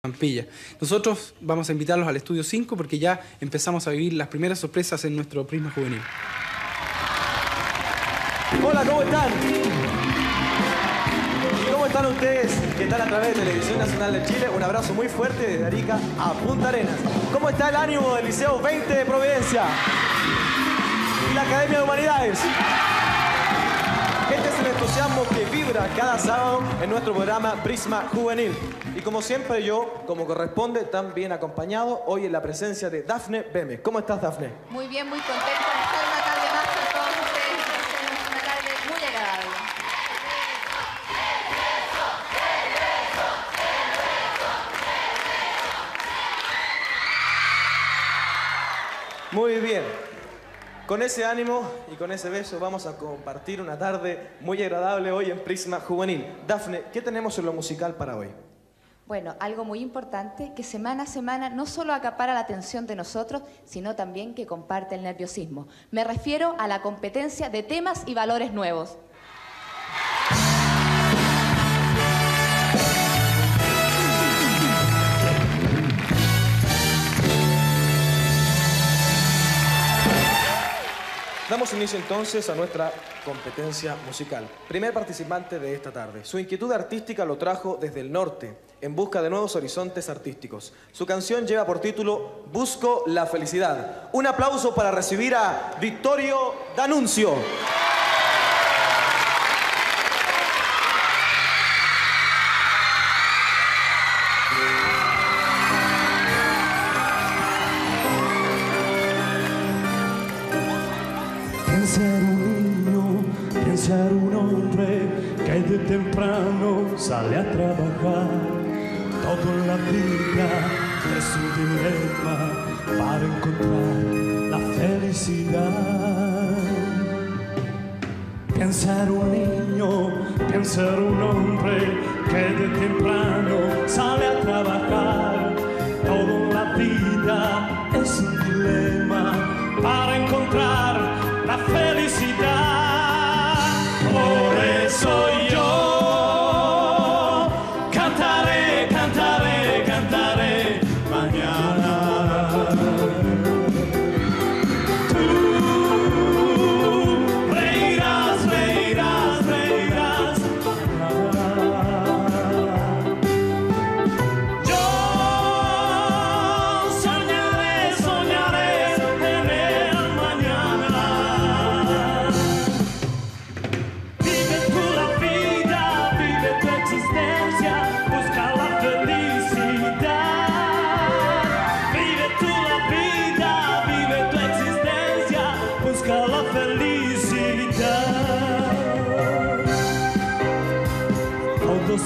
Pampilla. Nosotros vamos a invitarlos al estudio 5 porque ya empezamos a vivir las primeras sorpresas en nuestro Prisma Juvenil. Hola, ¿cómo están? ¿Y cómo están ustedes que están a través de Televisión Nacional de Chile? Un abrazo muy fuerte desde Arica a Punta Arenas. ¿Cómo está el ánimo del Liceo 20 de Providencia? Y la Academia de Humanidades. Entusiasmo que vibra cada sábado en nuestro programa Prisma Juvenil. Y como siempre yo, como corresponde, tan bien acompañado, hoy en la presencia de Dafne Beme. ¿Cómo estás, Dafne? Muy bien, muy contenta de estar una tarde más con todos ustedes. Es una tarde muy agradable. Muy bien. Con ese ánimo y con ese beso vamos a compartir una tarde muy agradable hoy en Prisma Juvenil. Dafne, ¿qué tenemos en lo musical para hoy? Bueno, algo muy importante que semana a semana no solo acapara la atención de nosotros, sino también que comparte el nerviosismo. Me refiero a la competencia de temas y valores nuevos. Damos inicio entonces a nuestra competencia musical. Primer participante de esta tarde. Su inquietud artística lo trajo desde el norte, en busca de nuevos horizontes artísticos. Su canción lleva por título Busco la felicidad. Un aplauso para recibir a Victorio Danuncio. Pensar un hombre que de temprano sale a trabajar. Toda la vida es un dilema para encontrar la felicidad. Pensar un niño, pensar un hombre que de temprano sale a trabajar. Toda la vida es un dilema para encontrar la felicidad.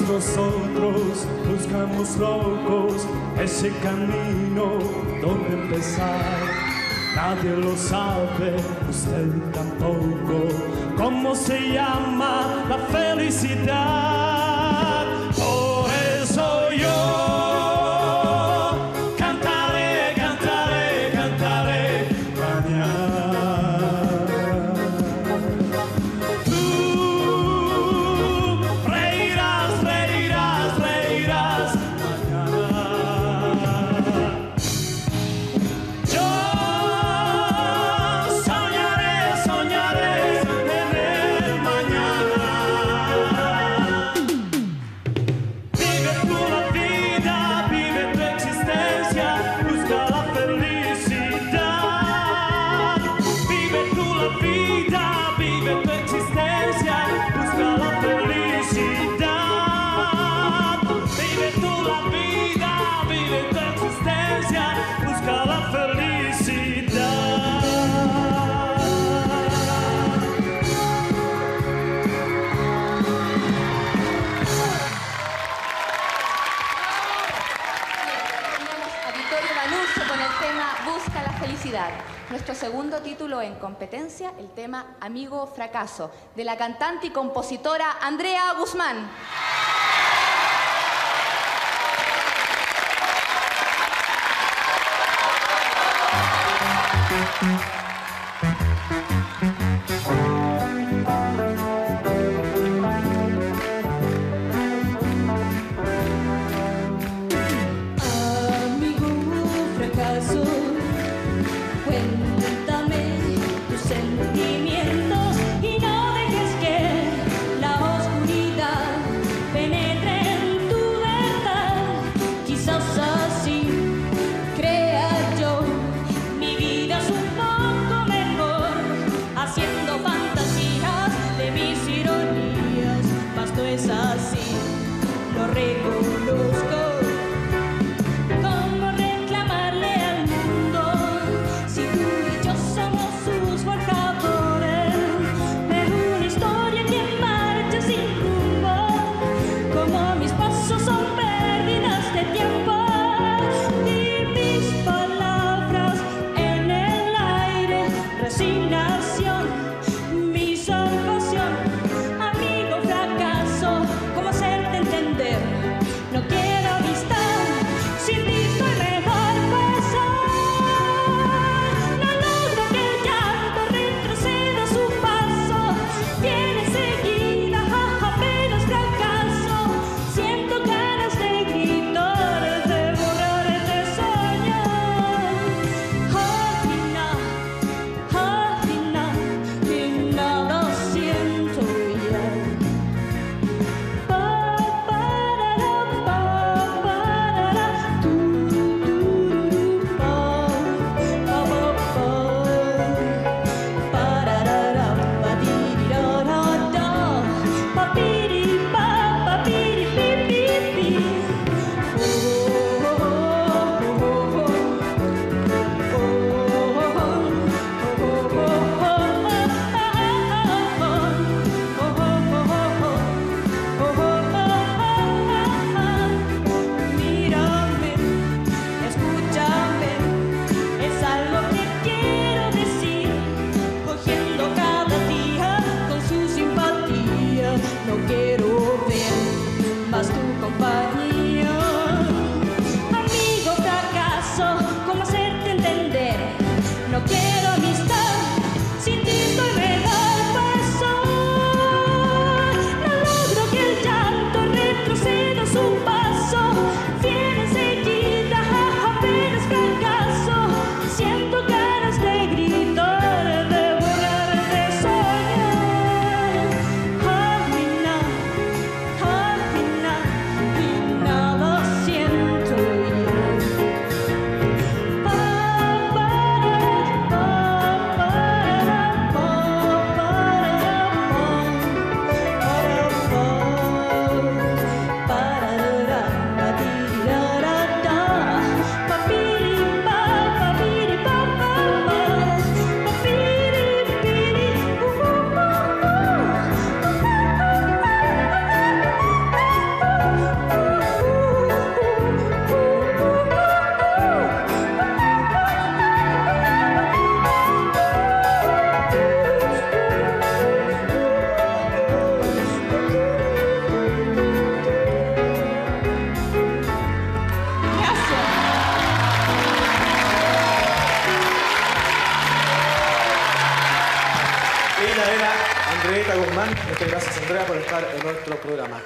Nosotros buscamos locos ese camino donde empezar. Nadie lo sabe, usted tampoco. ¿Cómo se llama la felicidad? Felicidad. Nuestro segundo título en competencia, el tema Amigo Fracaso, de la cantante y compositora Andrea Guzmán.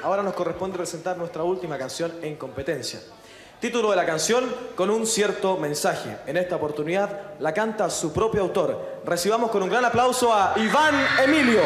Ahora nos corresponde presentar nuestra última canción en competencia. Título de la canción, con un cierto mensaje. En esta oportunidad la canta su propio autor. Recibamos con un gran aplauso a Iván Emilio.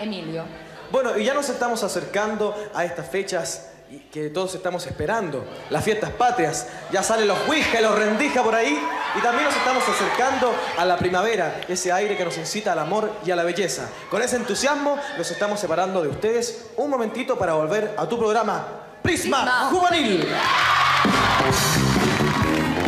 Emilio. Bueno, y ya nos estamos acercando a estas fechas que todos estamos esperando, las fiestas patrias. Ya salen los Ouija y los rendija por ahí. Y también nos estamos acercando a la primavera, ese aire que nos incita al amor y a la belleza. Con ese entusiasmo nos estamos separando de ustedes un momentito para volver a tu programa Prisma, Prisma. Juvenil.